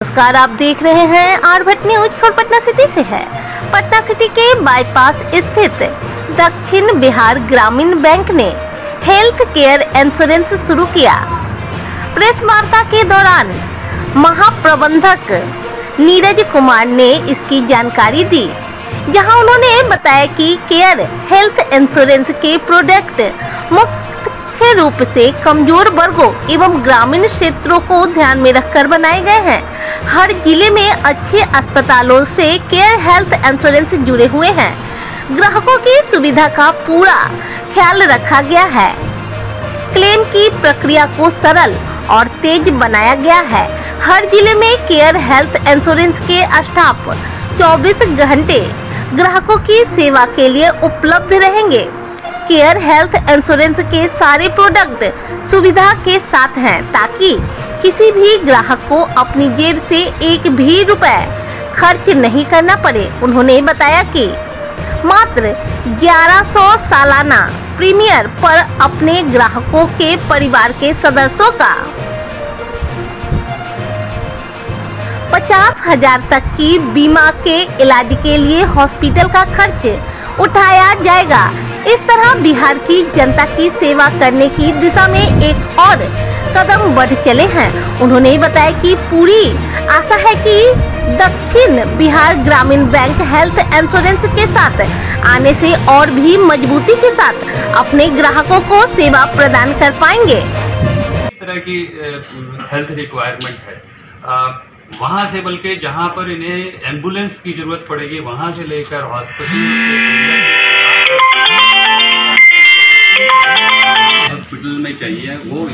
नमस्कार, आप देख रहे हैं आर भट्ट न्यूज़ और पटना सिटी से है। पटना सिटी के बाईपास स्थित दक्षिण बिहार ग्रामीण बैंक ने हेल्थ केयर इंश्योरेंस शुरू किया। प्रेस वार्ता के दौरान महाप्रबंधक नीरज कुमार ने इसकी जानकारी दी, जहाँ उन्होंने बताया कि केयर हेल्थ इंश्योरेंस के प्रोडक्ट मुख्य रूप से कमज़ोर वर्गों एवं ग्रामीण क्षेत्रों को ध्यान में रखकर बनाए गए हैं। हर ज़िले में अच्छे अस्पतालों से केयर हेल्थ इंश्योरेंस जुड़े हुए हैं। ग्राहकों की सुविधा का पूरा ख्याल रखा गया है। क्लेम की प्रक्रिया को सरल और तेज बनाया गया है। हर ज़िले में केयर हेल्थ इंश्योरेंस के स्टाफ 24 घंटे ग्राहकों की सेवा के लिए उपलब्ध रहेंगे। केयर, हेल्थ इंश्योरेंस के सारे प्रोडक्ट सुविधा के साथ हैं, ताकि किसी भी ग्राहक को अपनी जेब से एक भी रुपए खर्च नहीं करना पड़े। उन्होंने बताया कि मात्र 1100 सालाना प्रीमियर पर अपने ग्राहकों के परिवार के सदस्यों का पचास हज़ार तक की बीमा के इलाज के लिए हॉस्पिटल का खर्च उठाया जाएगा। इस तरह बिहार की जनता की सेवा करने की दिशा में एक और कदम बढ़ चले हैं। उन्होंने बताया कि पूरी आशा है कि दक्षिण बिहार ग्रामीण बैंक हेल्थ इंश्योरेंस के साथ आने से और भी मजबूती के साथ अपने ग्राहकों को सेवा प्रदान कर पाएँगे। तरह की हेल्थ रिक्वायरमेंट है। वहाँ से बल्कि जहाँ पर इन्हें एंबुलेंस की ज़रूरत पड़ेगी, वहाँ से लेकर हॉस्पिटल में चाहिए वो